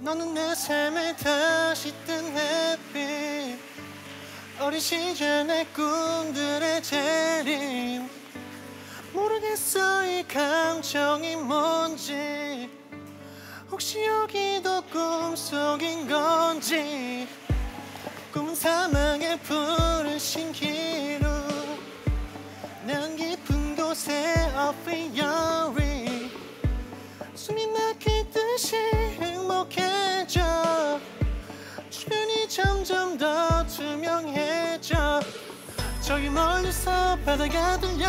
너는 내 삶에 다시 뜬 햇빛 어린 시절 내 꿈들의 재림. 모르겠어 이 감정이 뭔지. 혹시 여기도 꿈속인 건지. 꿈은 사망의 푸른 신기루. 난 깊은 곳에 priori 숨이 막히듯이 점점 더 투명해져. 저기 멀리서 바다가 들려.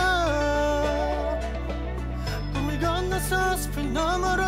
꿈을 건너서 숲을 너머로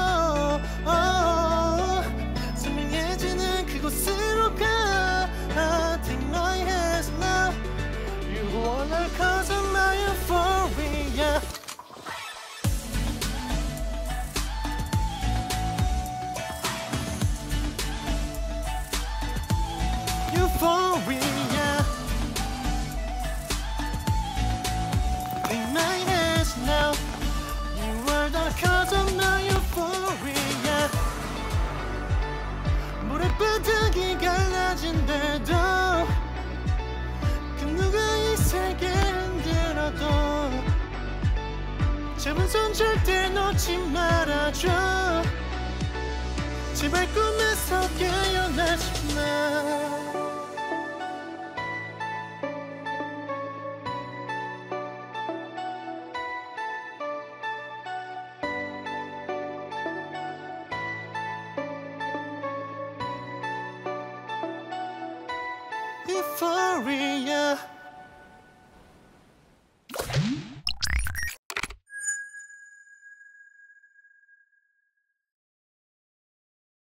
잡은 손 절대 놓지 말아줘. 제발 꿈에서 깨어나지 마. Euphoria